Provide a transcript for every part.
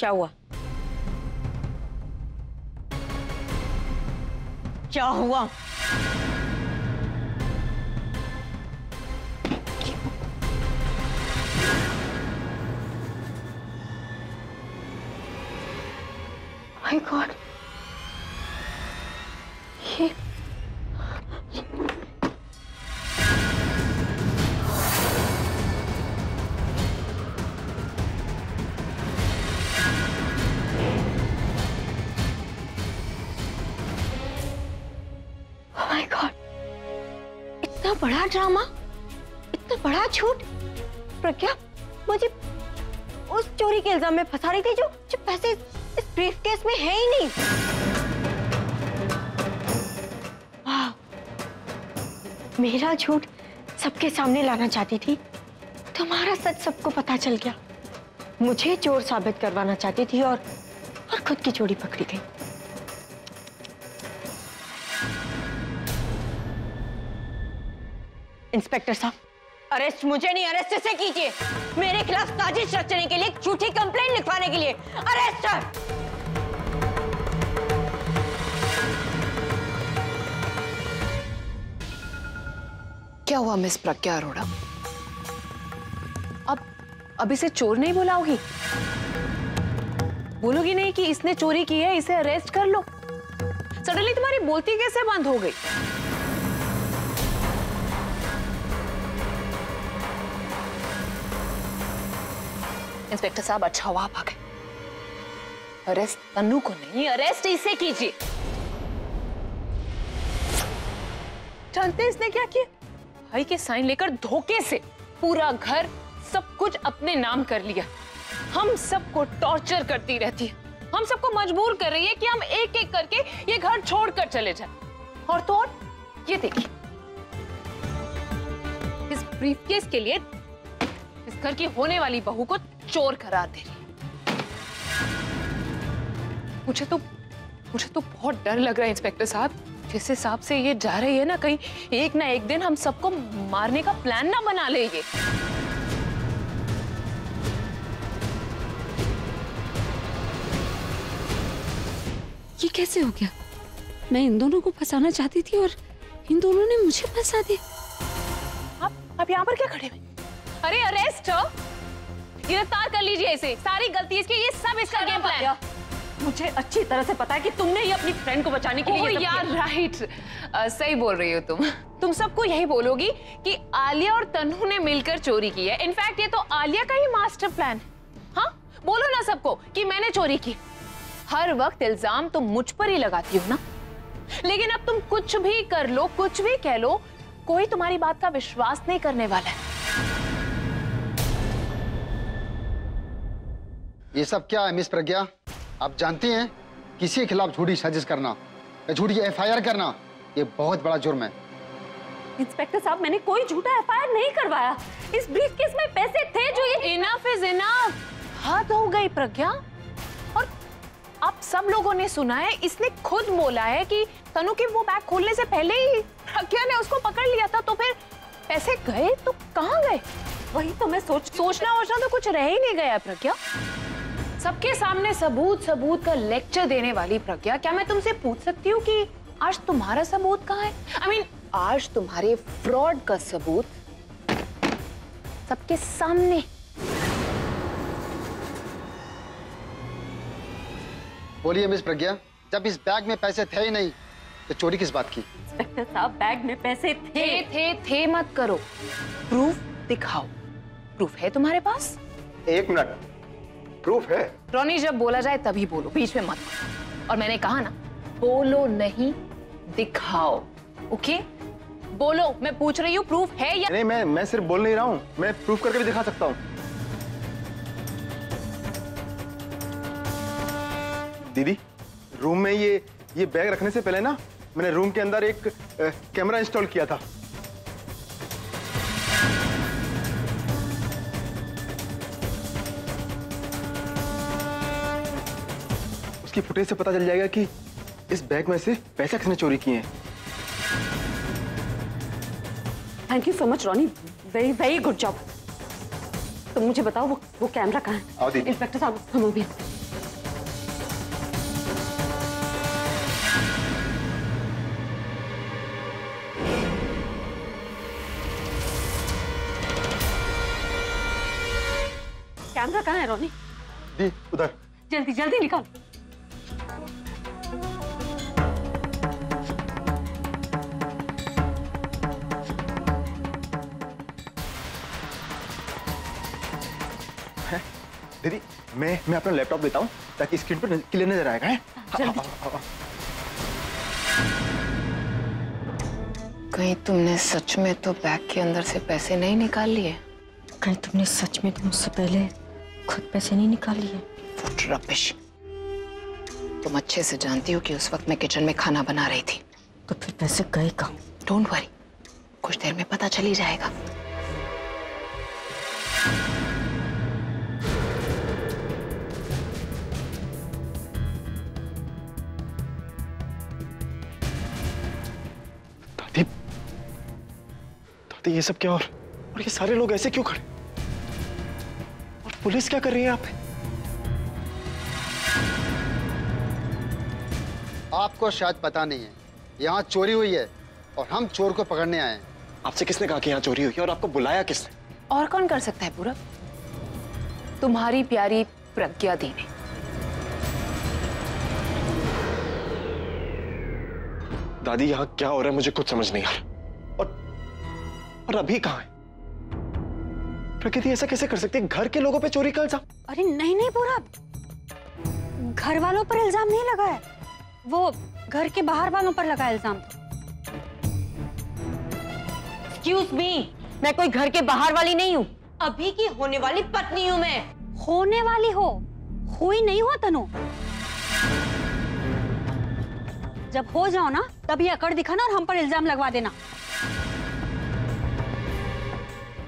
क्या हुआ क्या हुआ माय गॉड झूठ? प्रज्ञा, मुझे उस चोरी के इल्ज़ाम में फंसा रही थी जो जो पैसे इस ब्रीफकेस में है ही नहीं। मेरा झूठ सबके सामने लाना चाहती थी। तुम्हारा सच सबको पता चल गया। मुझे चोर साबित करवाना चाहती थी और और खुद की चोरी पकड़ी गई इंस्पेक्टर साहब अरेस्ट मुझे नहीं अरेस्ट इसे कीजिए। मेरे खिलाफ साजिश रचने के लिए झूठी कंप्लेंट लिखवाने के लिए। अरेस्ट सर क्या हुआ मिस प्रज्ञा अरोड़ा? अब अब इसे चोर नहीं बुलाओगी बोलोगी नहीं कि इसने चोरी की है इसे अरेस्ट कर लो। सडनली तुम्हारी बोलती कैसे बंद हो गई? इंस्पेक्टर साहब अच्छा हुआ आप आ गए। अरेस्ट तन्नू को नहीं। अरेस्ट इसे कीजिए। जानते इसने क्या किया? भाई के साइन लेकर धोखे से पूरा घर सब कुछ अपने नाम कर लिया। हम सबको टॉर्चर करती रहती है। हम सबको मजबूर कर रही है कि हम एक एक करके ये घर छोड़कर चले जाएँ। और तो और, ये देखिए। इस ब्रीफकेस के लिए इस घर की होने वाली बहू को चोर करार दे रही मुझे तो मुझे तो बहुत डर लग रहा है इंस्पेक्टर साहब। जिस हिसाब से ये जा रही है ना कहीं एक ना एक दिन हम सबको मारने का प्लान ना बना ले ये। ये कैसे हो गया? मैं इन दोनों को फंसाना चाहती थी और इन दोनों ने मुझे फंसा दिया। आप आप यहाँ पर क्या खड़े हुए अरे अरेस्ट गिरफ़्तार कर लीजिए इसे। सारी गलती इसकी ये सब इसका गेम प्लान मुझे अच्छी तरह से पता है कि तुमने ही अपनी फ्रेंड को बचाने के लिए ये यार। राइट सही बोल रही हो तुम। तुम सबको यही बोलोगी कि आलिया और तन्नू ने मिलकर चोरी की है। इनफैक्ट ये तो आलिया का ही मास्टर प्लान है हाँ? बोलो ना सबको कि मैंने चोरी की। हर वक्त इल्ज़ाम तुम मुझ पर ही लगाती हो ना? लेकिन अब तुम कुछ भी कर लो कुछ भी कह लो कोई तुम्हारी बात का विश्वास नहीं करने वाला है। ये सब क्या है मिस प्रज्ञा? आप जानती हैं किसी के खिलाफ झूठी साजिश करना या झूठी एफआईआर करना ये बहुत बड़ा जुर्म है। इंस्पेक्टर साहब मैंने कोई झूठा एफआईआर नहीं करवाया। इस ब्रीफकेस में पैसे थे जो ये इनफ इज़ इनफ हद हो गई प्रज्ञा। और आप सब लोगों ने सुना है इसने खुद बोला है कि तनु के वो बैग खोलने से पहले ही प्रज्ञा ने उसको पकड़ लिया था तो फिर पैसे गए तो कहाँ गए? वही तो मैं सोच सोचना वोचना तो कुछ रह ही नहीं गया प्रज्ञा। सबके सामने सबूत सबूत का लेक्चर देने वाली प्रज्ञा। क्या मैं तुमसे पूछ सकती हूँ कि आज तुम्हारा सबूत कहाँ है? आई I मीन mean, आज तुम्हारे फ्रॉड का सबूत सबके सामने। बोलिए मिस प्रज्ञा जब इस बैग में पैसे थे ही नहीं तो चोरी किस बात की? इंस्पेक्टर साहब बैग में पैसे थे। थे थे थे मत करो। प्रूफ दिखाओ। प्रूफ है तुम्हारे पास? एक मिनट। प्रूफ है। रोनी जब बोला जाए तभी बोलो बीच में मत और मैंने कहा ना बोलो नहीं दिखाओ ओके बोलो मैं पूछ रही हूँ प्रूफ है या नहीं मैं मैं सिर्फ़ बोल नहीं रहा हूँ मैं प्रूफ करके भी दिखा सकता हूँ। दीदी रूम में ये ये बैग रखने से पहले ना मैंने रूम के अंदर एक कैमरा इंस्टॉल किया था। उसकी फुटेज से पता चल जाएगा कि इस बैग में से पैसे किसने चोरी किए हैं। Thank you so much Ronnie very very good job तुम मुझे बताओ वो वो कैमरा कहाँ है? इंस्पेक्टर साहब हम भी कैमरा कहाँ है रोनी दी उधर। जल्दी जल्दी निकाल। दीदी मैं मैं अपना लैपटॉप लेता हूँ ताकि स्क्रीन पर क्लियर नज़र आएगा है? कहीं तुमने सच में तो बैग के अंदर से पैसे नहीं निकाल लिए? कहीं तुमने सच में तो मुझसे पहले खुद पैसे नहीं निकाल लिए? रबिश तुम अच्छे से जानती हो कि उस वक्त मैं किचन में खाना बना रही थी। तो फिर पैसे गए कहाँ? डोंट वरी कुछ देर में पता चल ही जाएगा। दादी ये सब क्या और? और ये सारे लोग ऐसे क्यों खड़े? और पुलिस क्या कर रही है यहाँ पे आपको शायद पता नहीं है यहाँ चोरी हुई है और हम चोर को पकड़ने आए हैं। आपसे किसने कहा कि यहाँ चोरी हुई है और आपको बुलाया किसने? और कौन कर सकता है पूरा? तुम्हारी प्यारी प्रज्ञा दी ने। दादी यहाँ क्या हो रहा है मुझे कुछ समझ नहीं आ रहा। और अभी कहाँ है? प्रकृति ऐसा कैसे कर सकती है? घर के लोगों पे चोरी का इल्ज़ाम? अरे नहीं नहीं पूरा। घर वालों पर इल्ज़ाम नहीं लगा है। वो घर के बाहर वालों पर लगा इल्ज़ाम एक्सक्यूज मी मैं कोई घर के बाहर वाली नहीं हूँ। अभी की होने वाली पत्नी हूँ मैं। होने वाली हो? हुई नहीं हो तनु? जब हो जाओ ना तभी अकड़ दिखाना और हम पर इल्ज़ाम लगवा देना।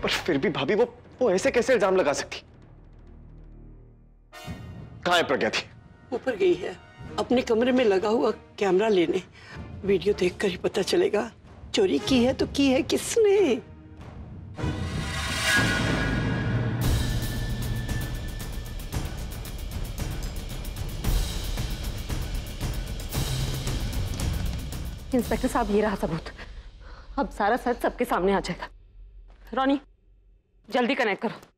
पर फिर भी भाभी वो वो ऐसे कैसे इल्ज़ाम लगा सकती? कहा है प्रज्ञा थी? ऊपर गई है। अपने कमरे में लगा हुआ कैमरा लेने। वीडियो देखकर ही पता चलेगा चोरी की है तो की है किसने? इंस्पेक्टर साहब ये रहा सबूत। अब सारा सच सबके सामने आ जाएगा। रोनी जल्दी कनेक्ट करो।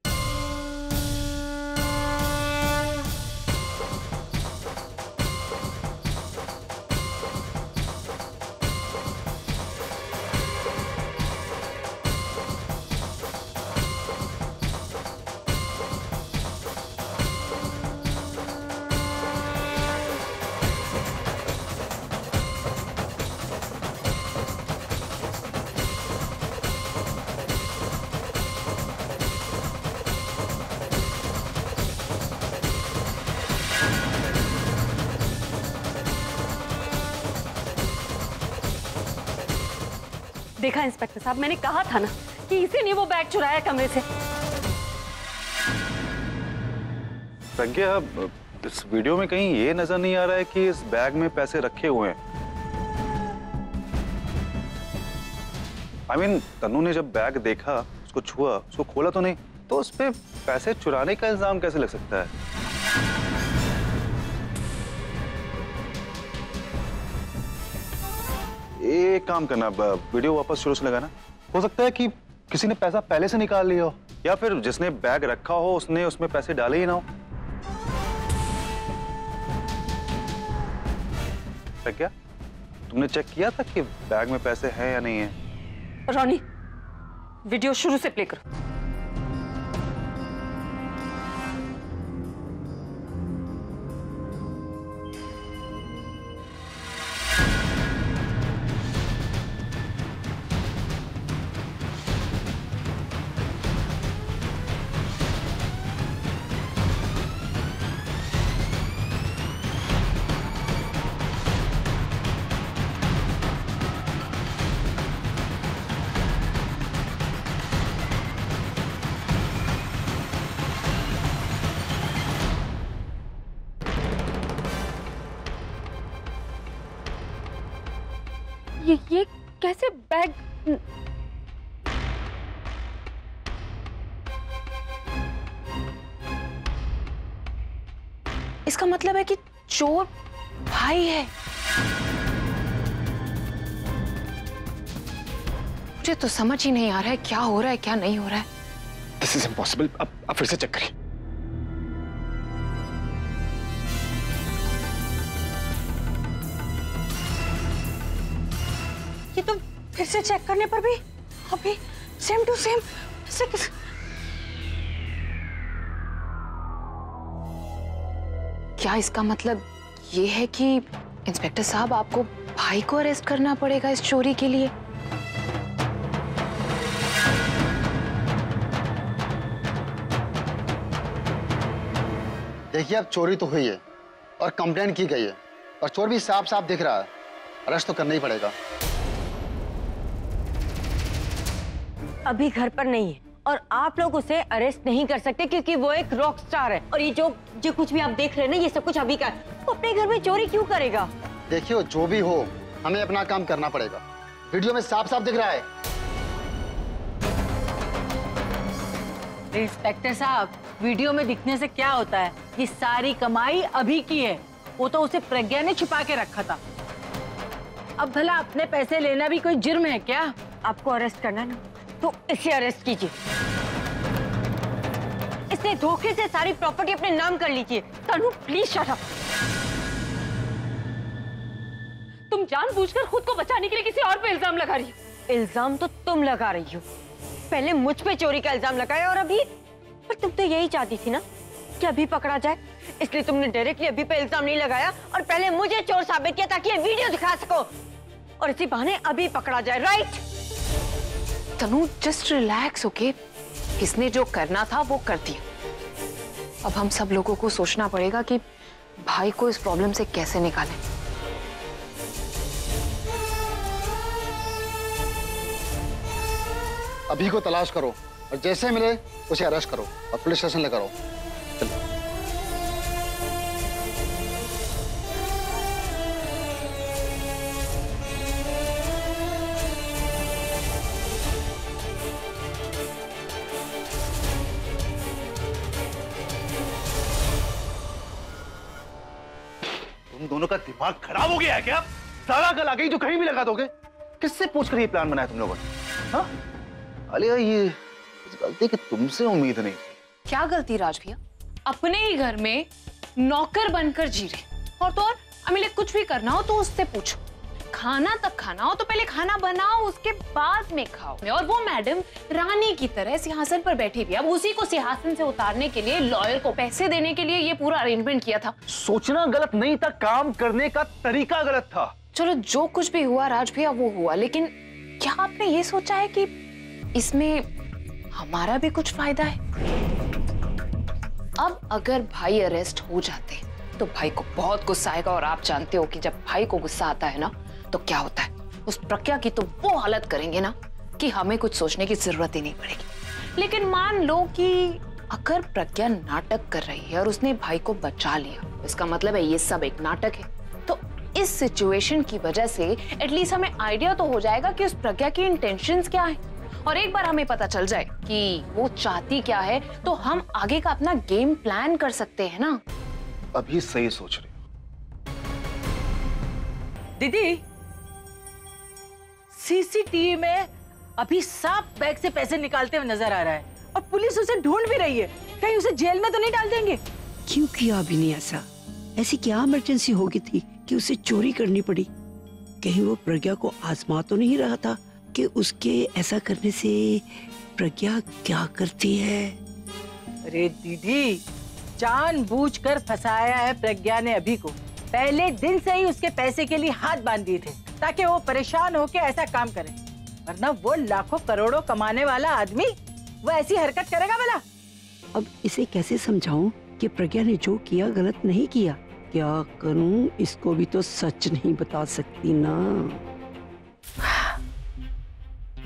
देखा इंस्पेक्टर साहब मैंने कहा था ना कि इसी ने वो बैग चुराया कमरे से। प्रज्ञा इस वीडियो में कहीं ये नज़र नहीं आ रहा है कि इस बैग में पैसे रखे हुए हैं। I I mean mean, Tannu ने जब बैग देखा उसको छुआ उसको खोला तो नहीं तो उस पे पैसे चुराने का इल्ज़ाम कैसे लग सकता है? एक काम करना वीडियो वापस शुरू से लगाना। हो सकता है कि किसी ने पैसा पहले से निकाल लिया हो, या फिर जिसने बैग रखा हो, उसने उसमें पैसे डाले ही ना हो। क्या? तुमने चेक किया था कि बैग में पैसे हैं या नहीं है? रोनी, वीडियो शुरू से प्ले करो। चोर भाई है। मुझे तो समझ ही नहीं आ रहा है क्या हो रहा है क्या नहीं हो रहा है। दिस इज़ इम्पॉसिबल अब अब फिर से चेक करिए ये तो फिर से चेक करने पर भी? अभी सेम टू सेम ऐसे क्या इसका मतलब ये है कि इंस्पेक्टर साहब आपको भाई को अरेस्ट करना पड़ेगा इस चोरी के लिए? देखिए अब चोरी तो हुई है और कंप्लेन की गई है और चोर भी साफ़ साफ़ दिख रहा है। अरेस्ट तो करना ही पड़ेगा। अभी घर पर नहीं है। और आप लोग उसे अरेस्ट नहीं कर सकते क्योंकि वो एक रॉक स्टार है। और ये जो जो कुछ भी आप देख रहे हैं ना ये सब कुछ अभी का है। वो अपने घर में चोरी क्यों करेगा? देखियो जो भी हो हमें अपना काम करना पड़ेगा। वीडियो में साफ़ साफ़ दिख रहा है। इंस्पेक्टर साहब वीडियो में दिखने से क्या होता है? ये सारी कमाई अभी की है। वो तो उसे प्रज्ञा ने छुपा के रखा था। अब भला अपने पैसे लेना भी कोई जुर्म है क्या? आपको अरेस्ट करना ना। तो इसे अरेस्ट कीजिए। इसने धोखे से सारी प्रॉपर्टी अपने नाम कर लीजिए तनु प्लीज़ शट अप तुम जानबूझकर खुद को बचाने के लिए किसी और पे इल्ज़ाम लगा रही हो। इल्ज़ाम तो तुम लगा रही हो। पहले मुझ पे चोरी का इल्ज़ाम लगाया और अभी पर तुम तो यही चाहती थी ना कि अभी पकड़ा जाए। इसलिए तुमने डायरेक्टली अभी पे इल्ज़ाम नहीं लगाया और पहले मुझे चोर साबित किया ताकि ये वीडियो दिखा सको। और इसी बहाने अभी पकड़ा जाए right Tanu just relax okay इसने जो करना था, वो कर दिया। अब हम सब लोगों को सोचना पड़ेगा कि भाई को इस प्रॉब्लम से कैसे निकालें। अभी को तलाश करो, और जैसे मिले, उसे अरेस्ट करो, और पुलिस स्टेशन ले करो। तुम सारा कल आ गई जो कहीं भी लगा दोगे। किससे पूछकर ये प्लान बनाया तुम लोगों ने? हाँ? अलिया ये इस गलती की तुमसे उम्मीद नहीं क्या गलती राज भैया? अपने ही घर में नौकर बनकर जी रहे और तो और अमिले कुछ भी करना हो तो उससे पूछो। खाना तक खाना हो तो पहले खाना बनाओ उसके बाद में खाओ। और वो मैडम रानी की तरह सिंहासन पर बैठी भी अब उसी को सिंहासन से उतारने के लिए लॉयर को पैसे देने के लिए ये पूरा अरेंजमेंट किया था। सोचना गलत नहीं था काम करने का तरीका गलत था। चलो, जो कुछ भी हुआ राज भैया, वो हुआ। लेकिन क्या आपने ये सोचा है कि इसमें हमारा भी कुछ फ़ायदा है? अब अगर भाई अरेस्ट हो जाते तो भाई को बहुत गुस्सा आएगा और आप जानते हो कि जब भाई को गुस्सा आता है ना तो क्या होता है? उस प्रज्ञा की तो वो हालत करेंगे ना कि हमें कुछ सोचने की ज़रूरत ही नहीं पड़ेगी। लेकिन मान लो कि अगर प्रज्ञा नाटक कर रही है और उसने भाई को बचा लिया, इसका मतलब है ये सब एक नाटक है। इस सिचुएशन की वजह से एटलीस्ट हमें आइडिया तो हो जाएगा कि उस प्रज्ञा की इंटेंशंस क्या है। और एक बार हमें पता चल जाए कि वो चाहती क्या है तो हम आगे का अपना गेम प्लान कर सकते हैं ना? अभी सही सोच रही दीदी सीसीटीवी में अभी साफ़ बैग से पैसे निकालते हुए नज़र आ रहा है और पुलिस उसे ढूंढ भी रही है। कहीं उसे जेल में तो नहीं डाल देंगे? क्यों किया अभी नहीं ऐसा? ऐसी क्या इमरजेंसी होगी थी कि उसे चोरी करनी पड़ी? कहीं वो प्रज्ञा को आजमा तो नहीं रहा था कि उसके ऐसा करने से प्रज्ञा क्या करती है? अरे दीदी जानबूझकर फंसाया है प्रज्ञा ने अभी को। पहले दिन से ही उसके पैसे के लिए हाथ बाँध दिए थे ताकि वो परेशान होकर ऐसा काम करे। वरना वो लाखों करोड़ों कमाने वाला आदमी वो ऐसी हरकत करेगा भला? अब इसे कैसे समझाऊं कि प्रज्ञा ने जो किया गलत नहीं किया? क्या करूँ? इसको भी तो सच नहीं बता सकती ना।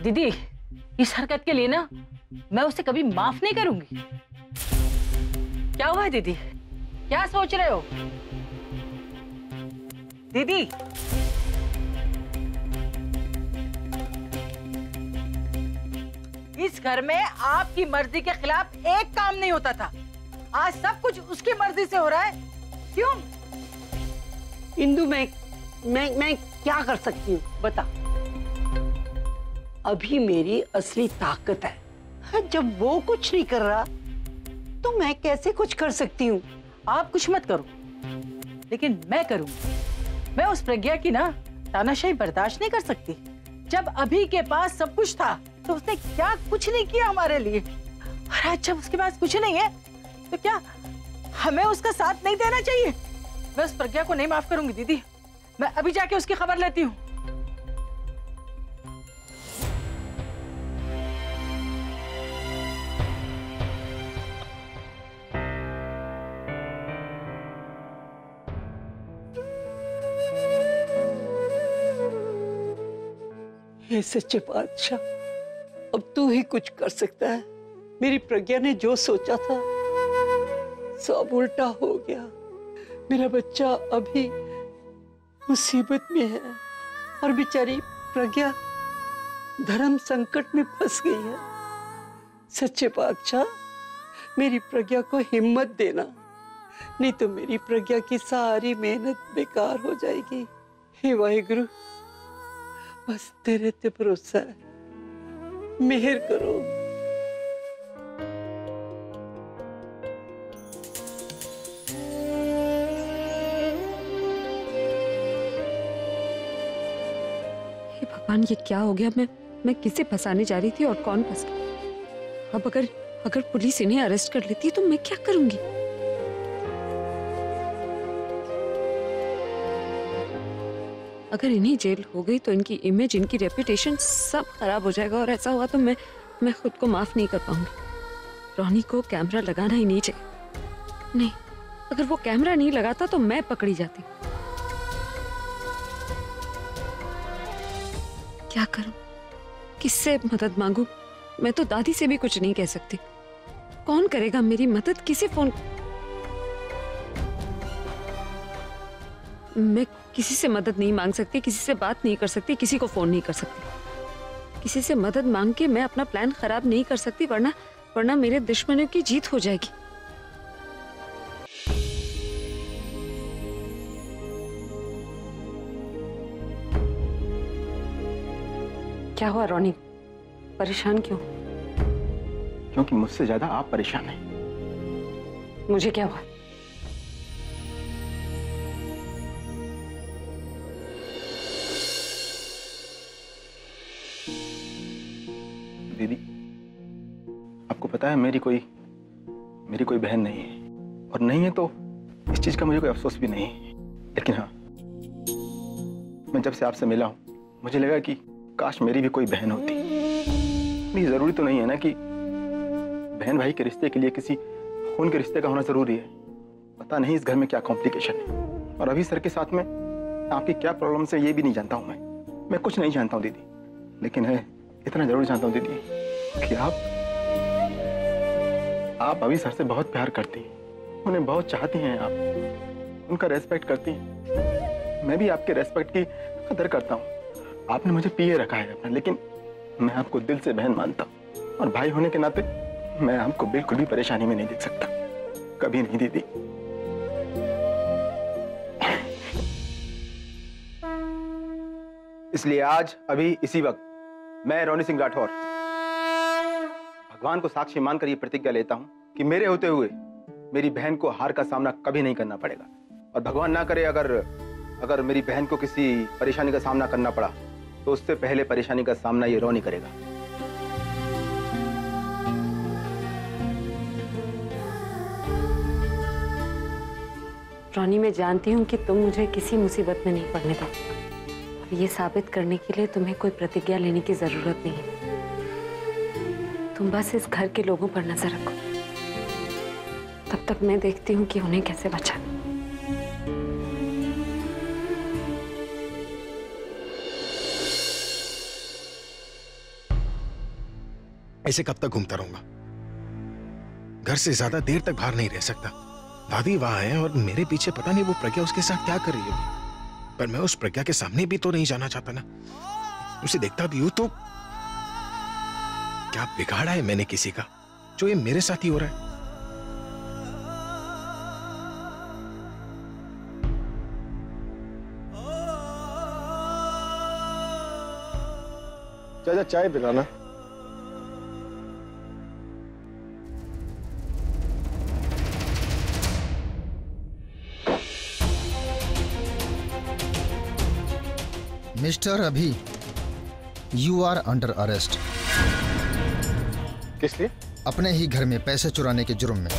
दीदी, इस हरकत के लिए ना, मैं उसे कभी माफ़ नहीं करूँगी। क्या हुआ दीदी? क्या सोच रहे हो? दीदी! इस घर में आपकी मर्ज़ी के खिलाफ एक काम नहीं होता था। आज सब कुछ उसकी मर्ज़ी से हो रहा है। क्यों? इंदु मैं मैं मैं क्या कर सकती हूँ? बता। अभी मेरी असली ताकत है। हाँ, जब वो कुछ नहीं कर रहा तो मैं कैसे कुछ कर सकती हूँ? आप कुछ मत करो। लेकिन मैं करूँगी। मैं उस प्रज्ञा की ना तानाशाही बर्दाश्त नहीं कर सकती। जब अभी के पास सब कुछ था तो उसने क्या कुछ नहीं किया हमारे लिए? और आज जब उसके पास कुछ नहीं है तो क्या हमें उसका साथ नहीं देना चाहिए? मैं उस प्रज्ञा को नहीं माफ़ करूँगी, दीदी। मैं अभी जाके उसकी खबर लेती हूँ। सच्चे बादशाह, अब तू ही कुछ कर सकता है। मेरी प्रज्ञा ने जो सोचा था, सब उल्टा हो गया। मेरा बच्चा अभी मुसीबत में है और बेचारी प्रज्ञा धर्म संकट में फंस गई है। सच्चे बादशाह मेरी प्रज्ञा को हिम्मत देना, नहीं तो मेरी प्रज्ञा की सारी मेहनत बेकार हो जाएगी। हे वाहिगुरु, बस तेरे ते भरोसा है। मेहर करो। भगवान ये क्या हो गया? मैं मैं किसे फंसाने जा रही थी और कौन फंस गया? अब अगर अगर पुलिस इन्हें अरेस्ट कर लेती है तो मैं क्या करूँगी? अगर इन्हें जेल हो गई तो इनकी इमेज इनकी रेपुटेशन सब खराब हो जाएगा और ऐसा हुआ तो मैं मैं खुद को माफ़ नहीं कर पाऊँगी। रोनी को कैमरा लगाना ही नहीं चाहिए। नहीं, अगर वो कैमरा नहीं लगाता तो मैं पकड़ी जाती। क्या करूँ? किससे मदद मांगू? मैं तो दादी से भी कुछ नहीं कह सकती। कौन करेगा मेरी मदद? किसे फ़ोन मैं किसी से मदद नहीं मांग सकती, किसी से बात नहीं कर सकती, किसी को फ़ोन नहीं कर सकती। किसी से मदद मांग के मैं अपना प्लान खराब नहीं कर सकती, वरना वरना मेरे दुश्मनों की जीत हो जाएगी। क्या हुआ रोनी? परेशान क्यों? क्योंकि मुझसे ज़्यादा आप परेशान हैं। मुझे क्या हुआ? दीदी आपको पता है मेरी कोई मेरी कोई बहन नहीं है। और नहीं है तो इस चीज़ का मुझे कोई अफसोस भी नहीं है। लेकिन हाँ मैं जब से आपसे मिला हूँ मुझे लगा कि काश मेरी भी कोई बहन होती। नहीं, ज़रूरी तो नहीं है ना कि बहन भाई के रिश्ते के लिए किसी खून के रिश्ते का होना ज़रूरी है। पता नहीं इस घर में क्या कॉम्प्लिकेशन है। और अभी सर के साथ में आपकी क्या प्रॉब्लम है, ये भी नहीं जानता हूँ मैं। मैं कुछ नहीं जानता हूँ, दीदी। लेकिन है, इतना ज़रूर जानता हूँ, दीदी, कि आप आप अभी सर से बहुत प्यार करती हैं। उन्हें बहुत चाहती हैं आप। उनका रेस्पेक्ट करती हैं। मैं भी आपके रेस्पेक्ट की कदर करता हूँ। आपने मुझे पिए रखा है, अपना, लेकिन मैं आपको दिल से बहन मानता हूँ। और भाई होने के नाते मैं आपको बिल्कुल भी परेशानी में नहीं देख सकता। कभी नहीं, दीदी। इसलिए आज, अभी, इसी वक्त, मैं रोनी सिंह राठौर। भगवान को साक्षी मानकर यह प्रतिज्ञा लेता हूँ कि मेरे होते हुए मेरी बहन को हार का सामना कभी नहीं करना पड़ेगा। और भगवान ना करे अगर अगर मेरी बहन को किसी परेशानी का सामना करना पड़ा तो उससे पहले परेशानी का सामना ये रोनी करेगा। रोनी, मैं जानती हूँ कि तुम मुझे किसी मुसीबत में नहीं पड़ने दो। ये साबित करने के लिए तुम्हें कोई प्रतिज्ञा लेने की ज़रूरत नहीं है। तुम बस इस घर के लोगों पर नज़र रखो। तब तक मैं देखती हूँ कि उन्हें कैसे बचाना ऐसे कब तक घूमता रहूँगा? घर से ज़्यादा देर तक बाहर नहीं रह सकता। दादी वहाँ है और मेरे पीछे पता नहीं वो प्रज्ञा उसके साथ क्या कर रही होगी। पर मैं उस प्रज्ञा के सामने भी तो नहीं जाना चाहता ना। उसे देखता भी हूँ तो क्या बिगाड़ा है मैंने किसी का, जो ये मेरे साथ ही हो रहा है? चाचा, चाय पिलाना। मिस्टर अभी यू आर अंडर अरेस्ट किस लिए? अपने ही घर में पैसे चुराने के जुर्म में।